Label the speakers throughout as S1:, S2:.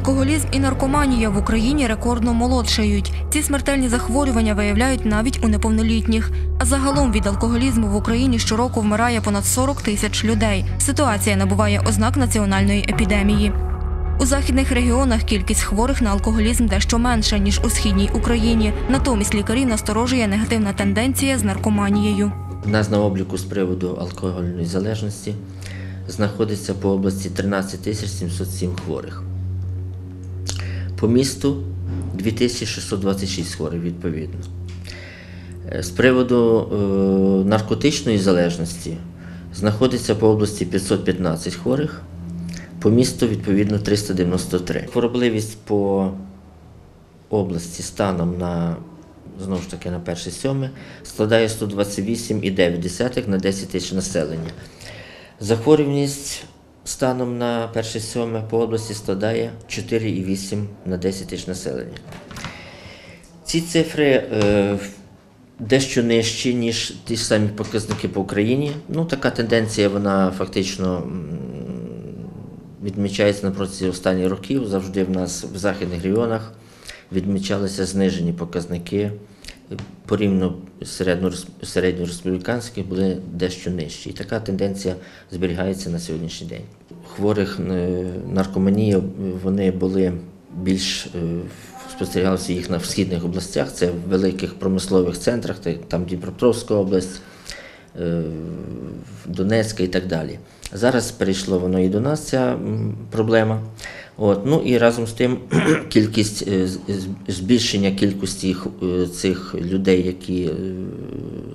S1: Алкоголізм і наркоманія в Україні рекордно молодшають. Ці смертельні захворювання виявляють навіть у неповнолітніх. А загалом від алкоголізму в Україні щороку вмирає понад 40 тисяч людей. Ситуація набуває ознак національної епідемії. У західних регіонах кількість хворих на алкоголізм дещо менша, ніж у східній Україні. Натомість лікарів насторожує негативна тенденція з наркоманією.
S2: У нас на обліку з приводу алкогольної залежності знаходиться по області 13 тисяч 707 хворих. По місту 2626 хворих відповідно. Е, З приводу е, наркотичної залежності знаходиться по області 515 хворих, по місту відповідно 393. Хворобливість по області станом на знову ж таки на 1-7 складає 128,9 на 10 тисяч населення. Захворюваність станом на 1-7 по області складає 4,8 на 10 тисяч населення. Ці цифри е, дещо нижчі, ніж ті ж самі показники по Україні. Ну, така тенденція вона фактично відмічається на протязі останніх років. Завжди в нас в західних регіонах відмічалися знижені показники. Порівняно середньореспубліканських були дещо нижчі. І така тенденція зберігається на сьогоднішній день. Хворих наркоманія наркоманії вони були більш е, спостерігалися їх на східних областях, це в великих промислових центрах, там Дніпропетровська область, е, Донецька і так далі. Зараз перейшло воно і до нас ця проблема. От, ну і разом з тим кількість е, збільшення кількості е, цих людей, які е,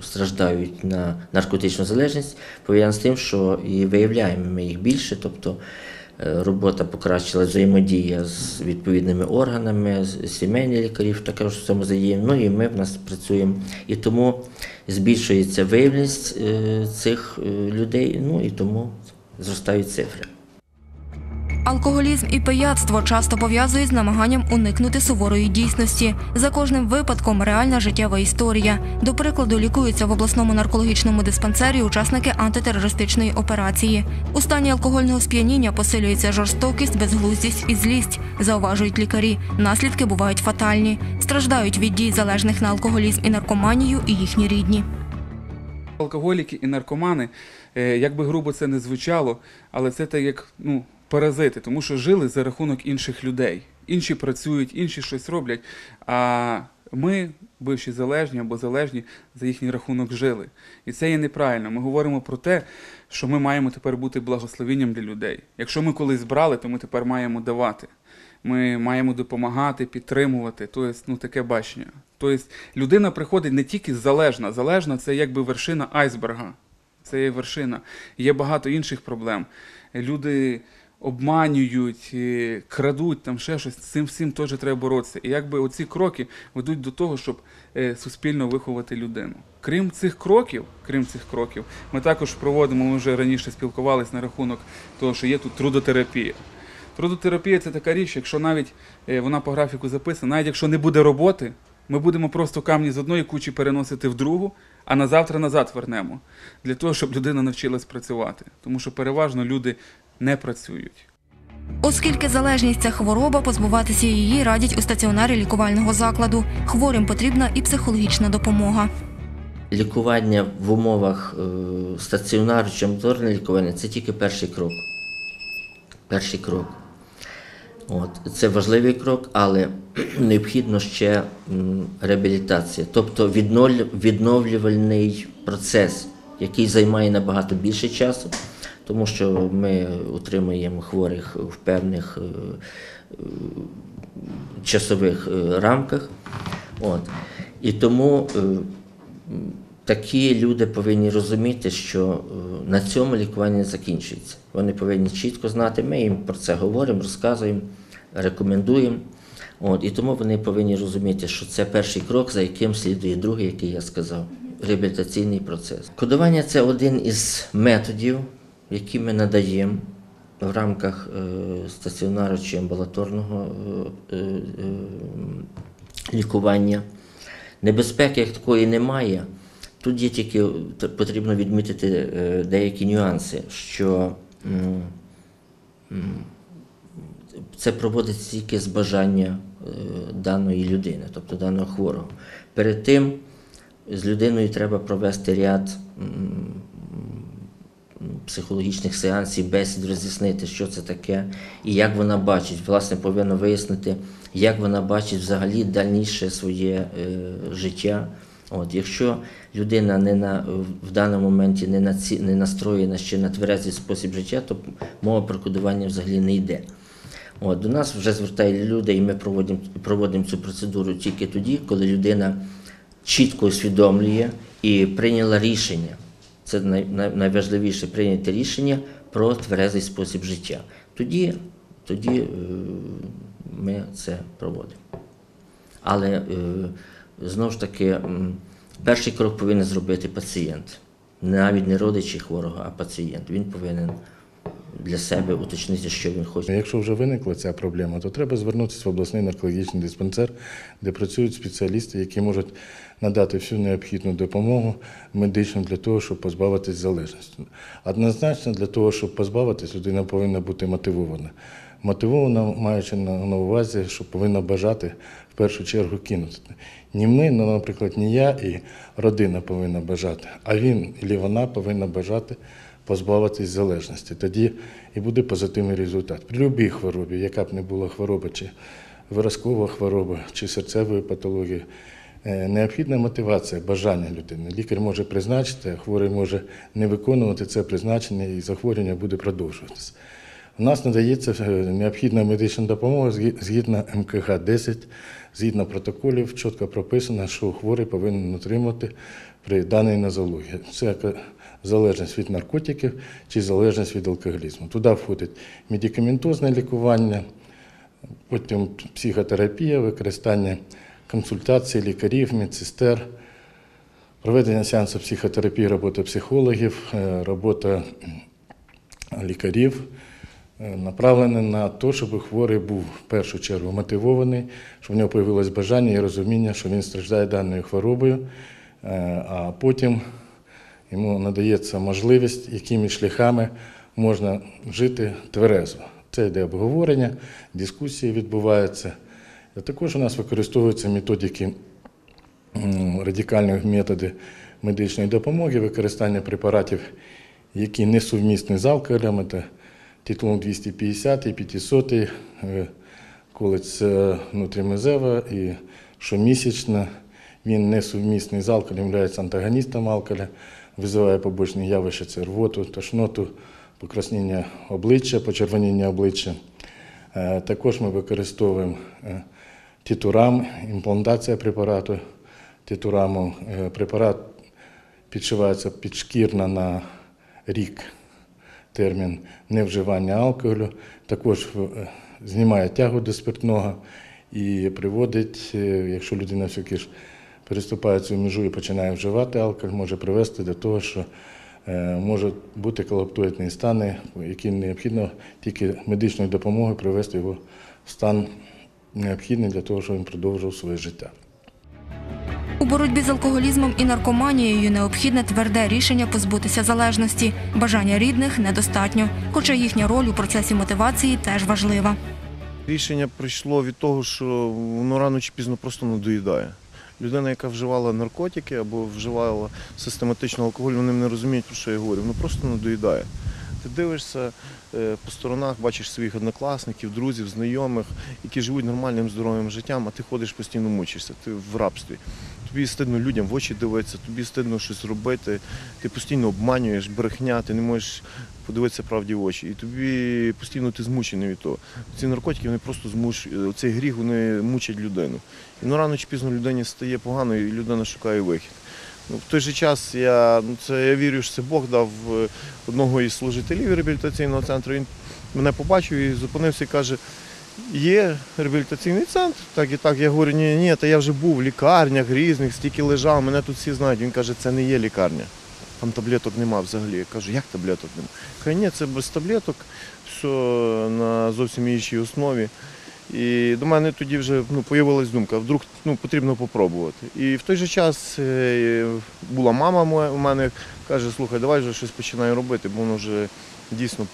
S2: страждають на наркотичну залежність, пов'язано з тим, що і виявляємо ми їх більше, тобто е, робота покращила взаємодія з відповідними органами, сімейних лікарів також в цьому задіємо. Ну і ми в нас працюємо. І тому збільшується виявленість е, цих е, людей, ну і тому зростають цифри.
S1: Алкоголізм і пияцтво часто пов'язують з намаганням уникнути суворої дійсності. За кожним випадком реальна життєва історія. До прикладу, лікуються в обласному наркологічному диспансері учасники антитерористичної операції. У стані алкогольного сп'яніння посилюється жорстокість, безглуздість і злість, зауважують лікарі. Наслідки бувають фатальні. Страждають від дій залежних на алкоголізм і наркоманію і їхні рідні.
S3: Алкоголіки і наркомани, е, як би грубо це не звучало, але це так як ну, паразити, тому що жили за рахунок інших людей. Інші працюють, інші щось роблять. А ми, бивші залежні або залежні, за їхній рахунок жили. І це є неправильно. Ми говоримо про те, що ми маємо тепер бути благословенням для людей. Якщо ми колись брали, то ми тепер маємо давати. Ми маємо допомагати, підтримувати. Тобто, ну таке бачення. Тобто людина приходить не тільки залежна. Залежна це якби вершина айсберга. Це є вершина. Є багато інших проблем. Люди обманюють, е, крадуть там ще щось. З цим всім теж треба боротися. І якби оці кроки ведуть до того, щоб е, суспільно виховати людину. Крім цих кроків, крім цих кроків, ми також проводимо, ми вже раніше спілкувалися на рахунок того, що є тут трудотерапія. Трудотерапія це така річ, якщо навіть е, вона по графіку записана, навіть якщо не буде роботи, ми будемо просто камні з одної кучі переносити в другу, а на завтра назад вернемо. Для того, щоб людина навчилась працювати. Тому що переважно люди не працюють.
S1: Оскільки залежність це хвороба, позбуватися її радять у стаціонарі лікувального закладу. Хворим потрібна і психологічна допомога.
S2: Лікування в умовах е, стаціонару чи амбулаторне лікування це тільки перший крок. Перший крок. От. Це важливий крок, але необхідно ще реабілітація, тобто відновлювальний процес, який займає набагато більше часу, тому що ми утримуємо хворих в певних е, е, часових е, рамках. От. І тому такі люди повинні розуміти, що на цьому лікування закінчується. Вони повинні чітко знати, ми їм про це говоримо, розказуємо, рекомендуємо. От, і тому вони повинні розуміти, що це перший крок, за яким слідує другий, який я сказав, реабілітаційний процес. Кодування це один із методів, які ми надаємо в рамках е, стаціонару чи амбулаторного е, е, лікування. Небезпеки як такої немає. Тут є тільки потрібно відмітити деякі нюанси, що це проводиться тільки з бажання даної людини, тобто даного хворого. Перед тим з людиною треба провести ряд психологічних сеансів, бесід, роз'яснити, що це таке і як вона бачить. Власне, повинно вияснити, як вона бачить взагалі дальніше своє е, життя. От, якщо людина не на, в даному моменті не, на ці, не настроєна ще на тверезий спосіб життя, то мова про кодування взагалі не йде. От, до нас вже звертають люди, і ми проводимо, проводимо цю процедуру тільки тоді, коли людина чітко усвідомлює і прийняла рішення. Це най, най, найважливіше прийняти рішення про тверезий спосіб життя. Тоді, тоді е, ми це проводимо. Але е, знову ж таки, перший крок повинен зробити пацієнт. Навіть не родичі хворого, а пацієнт. Він повинен для себе уточнити, що він хоче.
S4: Якщо вже виникла ця проблема, то треба звернутися в обласний наркологічний диспансер, де працюють спеціалісти, які можуть надати всю необхідну допомогу медичну для того, щоб позбавитись залежності. Однозначно, для того, щоб позбавитись, людина повинна бути мотивована. Мотивована, маючи на увазі, що повинна бажати в першу чергу кинути. Ні ми, ну, наприклад, ні я і родина повинна бажати, а він і вона повинна бажати позбавитись залежності. Тоді і буде позитивний результат. При будь-якій хворобі, яка б не була хвороба, чи виразкова хвороба, чи серцевої патології, е, необхідна мотивація, бажання людини. Лікар може призначити, а хворий може не виконувати це призначення, і захворювання буде продовжуватися. У нас надається е, необхідна медична допомога згідно МКГ 10, згідно протоколів, чітко прописано, що хворий повинен отримати при даній нозології. Це залежність від наркотиків чи залежність від алкоголізму. Туди входить медикаментозне лікування, потім психотерапія, використання консультацій лікарів, медсестер, проведення сеансу психотерапії, робота психологів, е, робота лікарів е, направлене на те, щоб хворий був в першу чергу мотивований, щоб в нього появилось бажання і розуміння, що він страждає даною хворобою, е, а потім йому надається можливість, якими шляхами можна жити тверезо. Це йде обговорення, дискусії відбуваються. Також у нас використовуються методики м, радикальні методи медичної допомоги, використання препаратів, які не сумісні з алкоголем, це титулом 250 і 500, е, колець е, внутрімезева і щомісячно. Він не сумісний з алкоголем, є антагоністом алкоголя, визиває побочні явища, це рвоту, тошноту, покраснення обличчя, почервоніння обличчя. Е, Також ми використовуємо е, титурам, імплантація препарату титураму. Е, Препарат підшивається підшкірно на рік термін невживання алкоголю, також знімає тягу до спиртного і приводить, якщо людина все-таки ж переступає цю межу і починає вживати алкоголь, може привести до того, що е, можуть бути колаптоїдні стани, які необхідно тільки медичною допомогою привести його в стан необхідний для того, щоб він продовжував своє життя.
S1: У боротьбі з алкоголізмом і наркоманією необхідне тверде рішення позбутися залежності. Бажання рідних недостатньо, хоча їхня роль у процесі мотивації теж важлива.
S5: Рішення прийшло від того, що воно рано чи пізно просто надоїдає. Людина, яка вживала наркотики або вживала систематично алкоголь, вони не розуміють, про що я говорю. Воно просто надоїдає. Ти дивишся е, по сторонах, бачиш своїх однокласників, друзів, знайомих, які живуть нормальним здоровим життям, а ти ходиш постійно мучишся, ти в рабстві. Тобі стидно людям в очі дивитися, тобі стидно щось робити, ти постійно обманюєш, брехня, ти не можеш подивитися правді в очі. І тобі постійно ти змучений від того. Ці наркотики вони просто змушують, цей гріх вони мучать людину. І ну, рано чи пізно людині стає погано, і людина шукає вихід. Ну, в той же час я, ну, це, я вірю, що це Бог дав е, одного із служителів реабілітаційного центру. Він мене побачив і зупинився і каже, є реабілітаційний центр. Так і так. Я говорю, ні, ні, та я вже був в лікарнях різних, стільки лежав, мене тут всі знають. Він каже, це не є лікарня. Там таблеток нема взагалі. Я кажу, як таблеток нема? Каже, ні, це без таблеток, все на зовсім іншій основі. І до мене тоді вже ну, появилась думка, вдруг ну, потрібно попробувати. І в той же час е, була мама у мене, каже, слухай, давай вже щось починай робити, бо воно вже дійсно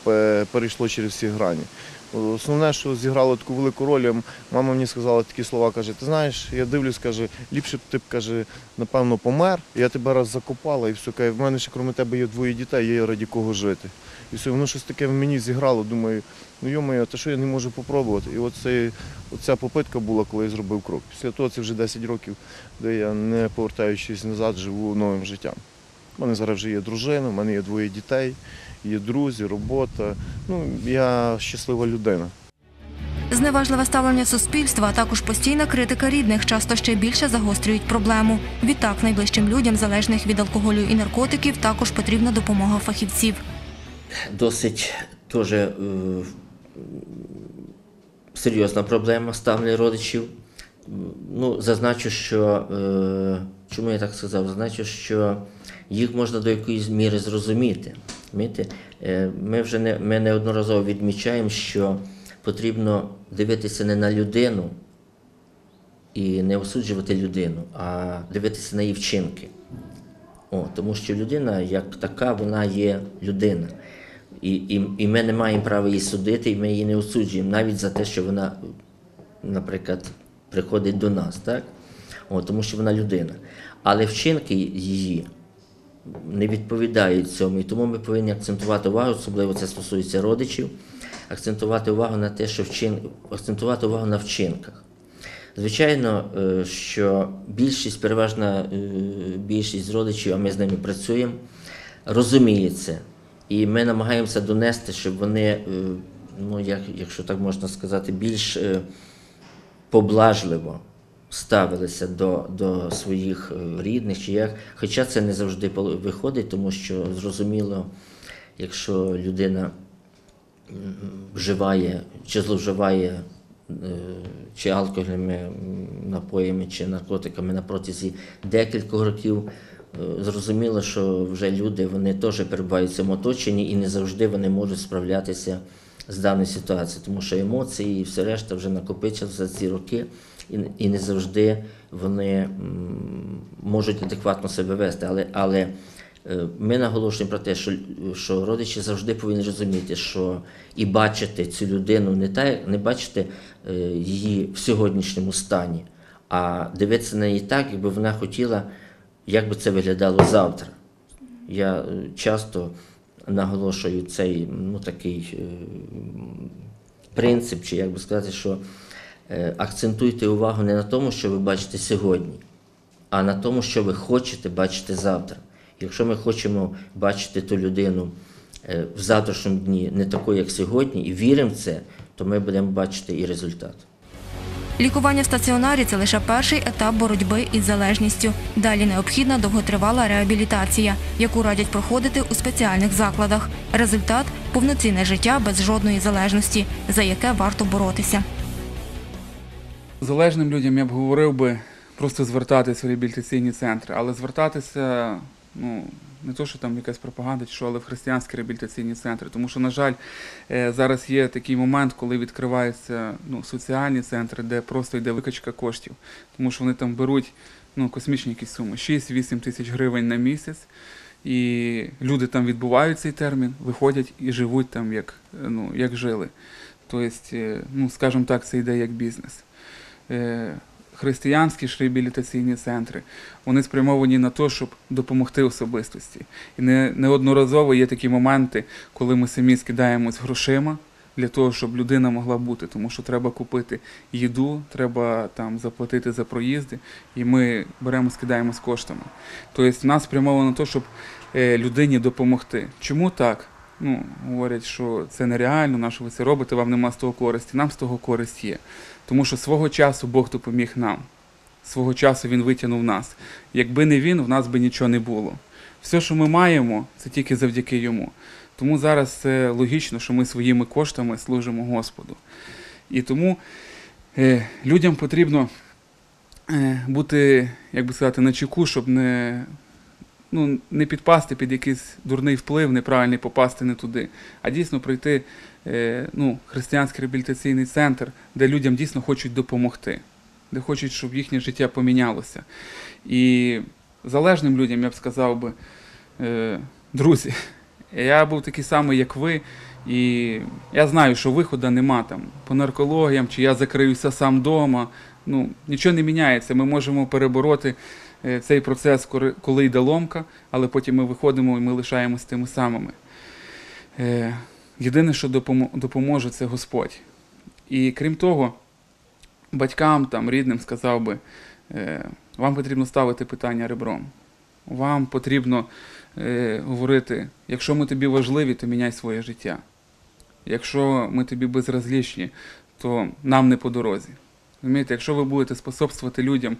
S5: перейшло через всі грані. Основне, що зіграло таку велику роль, мама мені сказала такі слова, каже, ти знаєш, я дивлюсь, каже, ліпше б ти б, каже, напевно, помер, я тебе раз закопала і все, каже, в мене ще крім тебе є двоє дітей, є раді кого жити. І все, воно щось таке в мені зіграло, думаю, ну йомаю, та що я не можу попробувати. І оце, оця попитка була, коли я зробив крок. Після того це вже 10 років, де я, не повертаючись назад, живу новим життям. У мене зараз вже є дружина, в мене є двоє дітей, є друзі, робота. Ну, я щаслива людина.
S1: Зневажливе ставлення суспільства, а також постійна критика рідних часто ще більше загострюють проблему. Відтак, найближчим людям, залежних від алкоголю і наркотиків, також потрібна допомога фахівців.
S2: Досить теж е, серйозна проблема ставлення родичів. Ну, зазначу, що е, чому я так сказав? Зазначу, що їх можна до якоїсь міри зрозуміти. Розумієте? Е, Ми вже не, ми неодноразово відмічаємо, що потрібно дивитися не на людину і не осуджувати людину, а дивитися на її вчинки. О, тому що людина, як така, вона є людина. І, і, і ми не маємо права її судити, і ми її не осуджуємо, навіть за те, що вона, наприклад, приходить до нас, так? О, тому що вона людина. Але вчинки її не відповідають цьому. І тому ми повинні акцентувати увагу, особливо це стосується родичів, акцентувати увагу на те, що вчин... акцентувати увагу на вчинках. Звичайно, е, що більшість, переважна е, більшість родичів, а ми з ними працюємо, розуміє це. І ми намагаємося донести, щоб вони, е, ну, як, якщо так можна сказати, більш поблажливо ставилися до, до своїх е, рідних чи як. Хоча це не завжди виходить, тому що зрозуміло, якщо людина вживає чи зловживає е, чи алкогольними напоями, чи наркотиками на протязі декількох років, е, зрозуміло, що вже люди вони теж перебувають в цьому оточенні і не завжди вони можуть справлятися з даною ситуацією, тому що емоції і все решта вже накопичилися за ці роки, і, не завжди вони можуть адекватно себе вести. Але, але е, ми наголошуємо про те, що, що родичі завжди повинні розуміти, що і бачити цю людину не так, не бачити е, її в сьогоднішньому стані, а дивитися на її так, якби вона хотіла, як би це виглядало завтра. Я е, часто наголошую цей ну, такий принцип, чи як би сказати, що акцентуйте увагу не на тому, що ви бачите сьогодні, а на тому, що ви хочете бачити завтра. Якщо ми хочемо бачити ту людину е, в завтрашньому дні не такою, як сьогодні, і віримо в це, то ми будемо бачити і результат.
S1: Лікування в стаціонарі це лише перший етап боротьби із залежністю. Далі необхідна довготривала реабілітація, яку радять проходити у спеціальних закладах. Результат повноцінне життя без жодної залежності, за яке варто боротися.
S3: Залежним людям я б говорив би просто звертатися в реабілітаційні центри, але звертатися, ну, не то, що там якась пропаганда, чи що, але в християнські реабілітаційні центри. Тому що, на жаль, е, зараз є такий момент, коли відкриваються ну, соціальні центри, де просто йде викачка коштів, тому що вони там беруть ну, космічні якісь суми 6-8 тисяч гривень на місяць. І люди там відбувають цей термін, виходять і живуть там, як, ну, як жили. Тобто, е, ну, скажімо так, це йде як бізнес. Е, Християнські ж реабілітаційні центри вони спрямовані на те, щоб допомогти особистості. І не, неодноразово є такі моменти, коли ми самі скидаємось грошима для того, щоб людина могла бути, тому що треба купити їду, треба там заплатити за проїзди, і ми беремо, скидаємось коштами. Тобто нас спрямовано на те, щоб е, людині допомогти. Чому так? Ну, говорять, що це нереально, на що ви це робите, вам нема з того користі. Нам з того користь є. Тому що свого часу Бог допоміг нам. Свого часу Він витягнув нас. Якби не він, в нас би нічого не було. Все, що ми маємо, це тільки завдяки йому. Тому зараз це логічно, що ми своїми коштами служимо Господу. І тому е, людям потрібно е, бути, як би сказати, на чеку, щоб не, ну, не підпасти під якийсь дурний вплив, неправильний попасти не туди, а дійсно пройти е, ну, християнський реабілітаційний центр, де людям дійсно хочуть допомогти, де хочуть, щоб їхнє життя помінялося. І залежним людям я б сказав би, е, друзі, Я був такий самий, як ви, і я знаю, що виходу нема там по наркологіям, чи я закриюся сам вдома. Ну, нічого не міняється. Ми можемо перебороти цей процес, коли- йде ломка, але потім ми виходимо і ми лишаємось тими самими. Е, Єдине, що допоможе, це Господь. І крім того, батькам, там, рідним сказав би, е, вам потрібно ставити питання ребром. Вам потрібно е, говорити, якщо ми тобі важливі, то міняй своє життя. Якщо ми тобі безразлічні, то нам не по дорозі. Розумієте, якщо ви будете способствувати людям,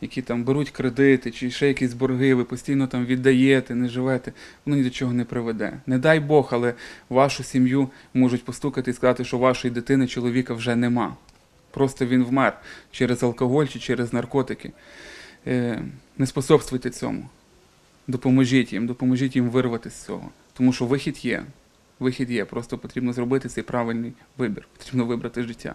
S3: які там беруть кредити чи ще якісь борги, ви постійно там віддаєте, не живете, воно ні до чого не приведе. Не дай Бог, але вашу сім'ю можуть постукати і сказати, що вашої дитини чоловіка вже нема. Просто він вмер через алкоголь чи через наркотики. Е, Не способствуйте цьому. Допоможіть їм, допоможіть їм вирвати з цього. Тому що вихід є. Вихід є. Просто потрібно зробити цей правильний вибір. Потрібно вибрати життя.